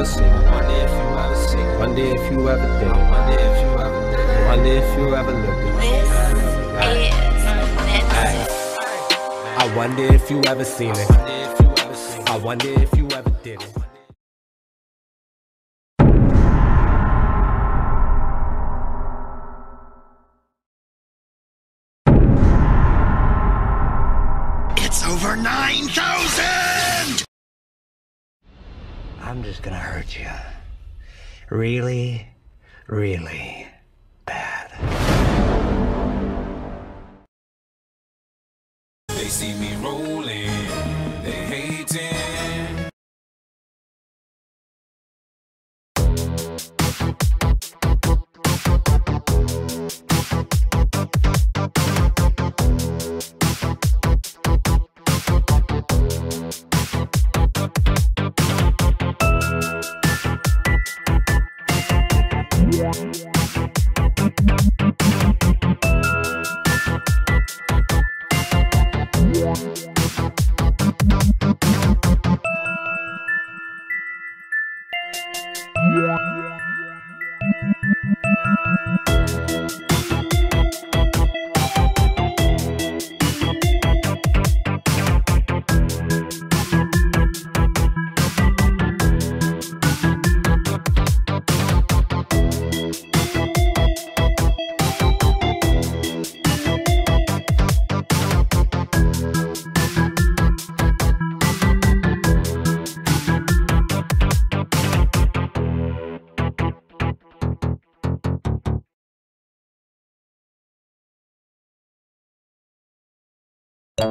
ever seen it. Wonder if you ever seen it. Wonder if you ever did it. Wonder if you ever did it. Wonder if you ever lived it. This is I wonder if you ever seen it. I wonder if you ever did it. It's over 9,000! Gonna hurt you. Really, really bad. They see me rolling, they hating. yeah, yeah. So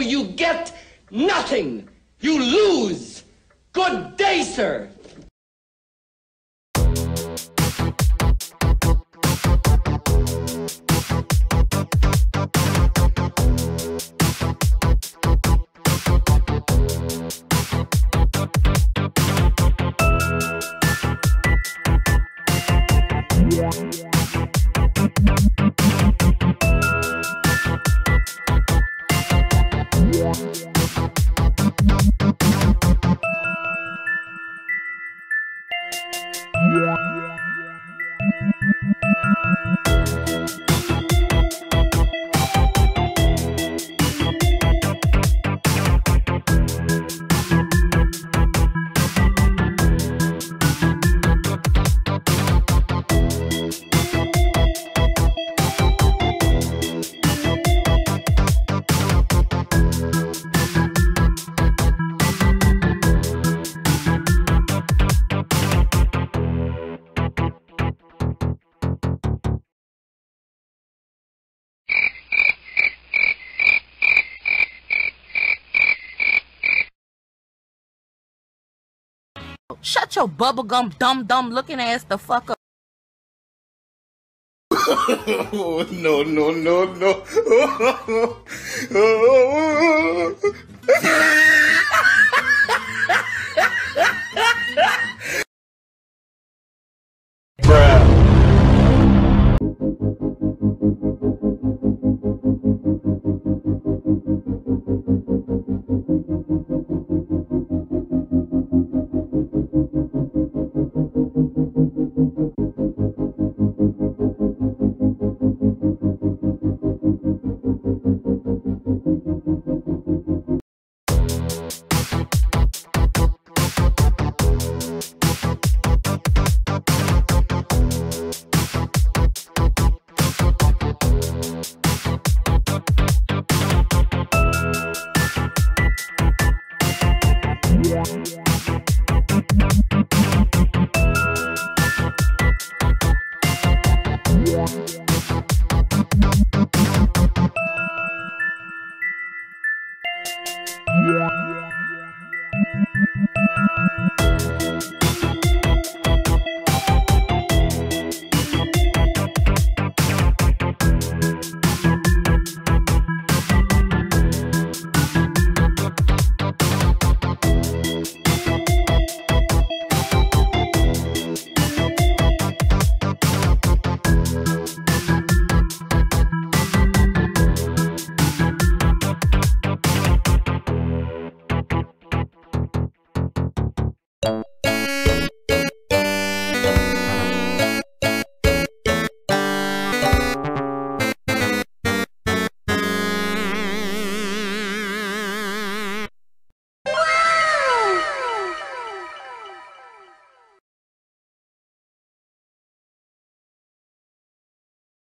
you get nothing. You lose. Good day, sir. Shut your bubblegum dumb dumb looking ass the fuck up. no, no, no, no.